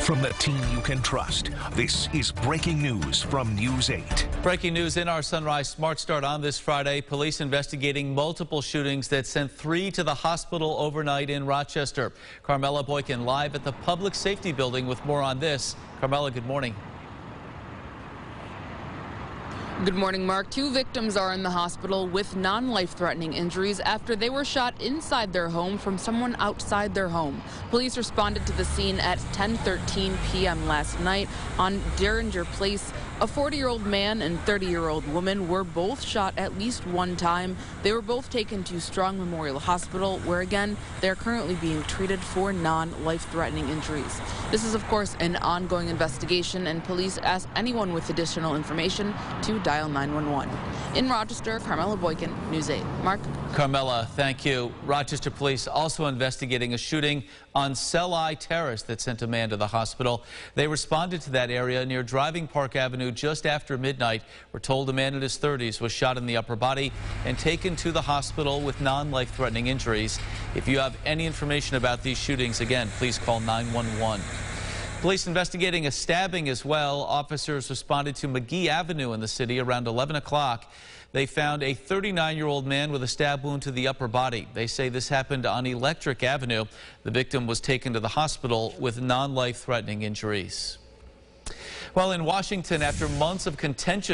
From the team you can trust, this is breaking news from News 8. Breaking news in our Sunrise Smart Start on this Friday. Police investigating multiple shootings that sent three to the hospital overnight in Rochester. Carmela Boykin live at the Public Safety Building with more on this. Carmela, good morning. Good morning, Mark. Two victims are in the hospital with non-life-threatening injuries after they were shot inside their home from someone outside their home. Police responded to the scene at 10:13 p.m. last night on Derringer Place. A 40-year-old man and 30-year-old woman were both shot at least one time. They were both taken to Strong Memorial Hospital, where again they're currently being treated for non-life-threatening injuries. This is, of course, an ongoing investigation, and police ask anyone with additional information to dial 911. In Rochester, Carmela Boykin, News 8. Mark? Carmela, thank you. Rochester police also investigating a shooting on Selye Terrace that sent a man to the hospital. They responded to that area near Driving Park Avenue just after midnight. We're told a man in his 30s was shot in the upper body and taken to the hospital with non-life-threatening injuries. If you have any information about these shootings, again, please call 911. Police investigating a stabbing as well. Officers responded to Magee Avenue in the city around 11 o'clock. They found a 39-year-old man with a stab wound to the upper body. They say this happened on Electric Avenue. The victim was taken to the hospital with non-life-threatening injuries. Well, in Washington, after months of contentious